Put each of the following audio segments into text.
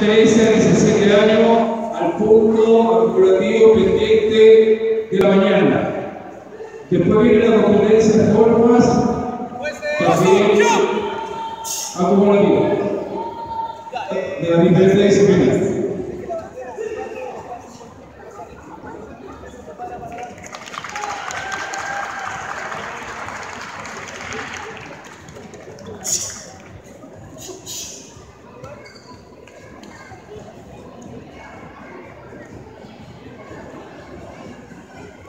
13 a 17 años al punto acumulativo pendiente de la mañana. Después viene la competencia de formas también acumulativa de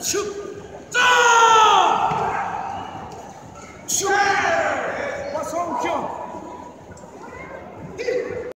起立站起立